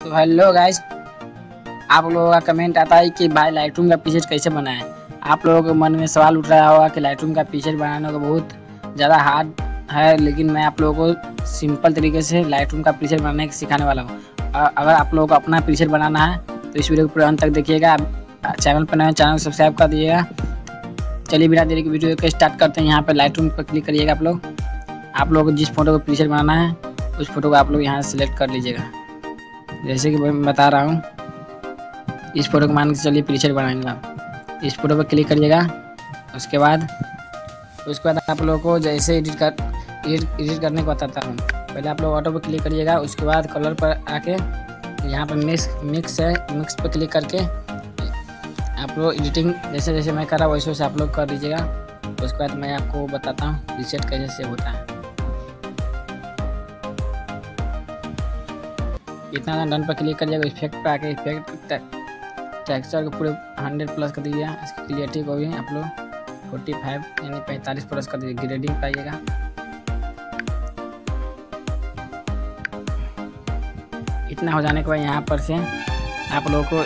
तो hello guys, आप लोगों का कमेंट आता है कि भाई लाइटरूम का पीछे कैसे बनाएँ? आप लोगों के मन में सवाल उठ रहा होगा कि लाइटरूम का पीछे बनाने का बहुत ज़्यादा हार्ड है, लेकिन मैं आप लोगों को सिंपल तरीके से लाइटरूम का पीछे बनाने का सिखाने वाला हूँ। अगर आप लोगों को अपना पीछे बनाना है तो इस वीडियो को पूरे अंत तक देखिएगा। चैनल पर नए चैनल सब्सक्राइब कर दीजिएगा। चलिए बिना देरी की वीडियो को स्टार्ट करते हैं। यहाँ पर लाइट रूम पर क्लिक करिएगा आप लोग। आप लोगों को जिस फ़ोटो को पीछे बनाना है, उस फ़ोटो को आप लोग यहाँ सेलेक्ट कर लीजिएगा। जैसे कि मैं बता रहा हूँ, इस फ़ोटो को मान के चलिए पीछे बनाएँगे इस फ़ोटो पर क्लिक करिएगा, उसके बाद उसके बाद आप लोगों को जैसे एडिट कर एडिट एडिट करने को बताता हूँ। पहले आप लोग ऑटो पर क्लिक करिएगा, उसके बाद कलर पर आके यहाँ पर मिक्स मिक्स है मिक्स पर क्लिक करके आप लोग एडिटिंग जैसे जैसे मैं कर रहा वैसे वैसे आप लोग कर दीजिएगा। उसके बाद मैं आपको बताता हूँ रिसेट कैसे होता है। इतना डन पर क्लिक कर करिएगा इफ़ेक्ट पे आके इफ़ेक्ट टेक्सचर को पूरे हंड्रेड प्लस कर दीजिए इसकी क्लियरिटी को भी आप लोग फोर्टी फाइव यानी पैंतालीस प्लस कर दीजिए ग्रेडिंग पाइएगा। इतना हो जाने के बाद यहाँ पर से आप लोगों को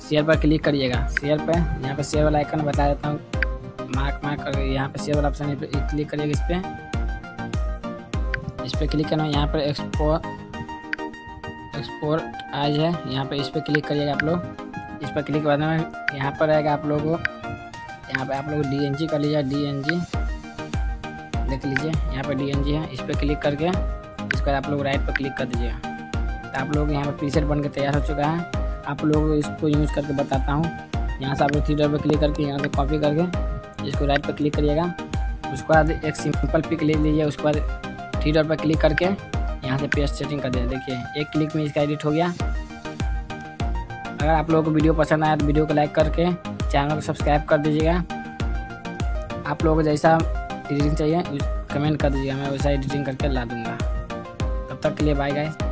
शेयर पर क्लिक करिएगा। शेयर पर यहाँ पर शेयर वाला आइकन बता देता हूँ। मार्क मार्क कर यहाँ पर शेयर वाला ऑप्शन क्लिक करिएगा इस पर इस पर क्लिक करना यहाँ पर एक्सपोर्ट एक्सपोर्ट आज है। यहाँ पे इस पर क्लिक करिएगा आप लोग। इस पर क्लिक बाद में यहाँ पर आएगा आप लोगों को। यहाँ पे आप लोग डी एन जी कर लीजिए डी एन जी देख लीजिए, यहाँ पे डी एन जी है। इस पर क्लिक करके इसके आप लोग राइट पर क्लिक कर दीजिएगा। तो आप लोग यहाँ पर प्रीसेट बन के तैयार हो चुका है। आप लोग इसको यूज़ करके बताता हूँ। यहाँ से आप लोग थ्री पर क्लिक करके यहाँ से कॉपी करके इसको राइट पर क्लिक करिएगा। उसके बाद एक सिंपल पिक ले लीजिए। उसके बाद थ्री डॉट पर क्लिक करके यहाँ से पेस्ट सेटिंग कर दें। देखिए, एक क्लिक में इसका एडिट हो गया। अगर आप लोगों को वीडियो पसंद आया तो वीडियो को लाइक करके चैनल को सब्सक्राइब कर दीजिएगा। आप लोगों को जैसा एडिटिंग चाहिए कमेंट कर दीजिएगा। मैं वैसा एडिटिंग करके ला दूँगा। तब तक के लिए बाय गाइस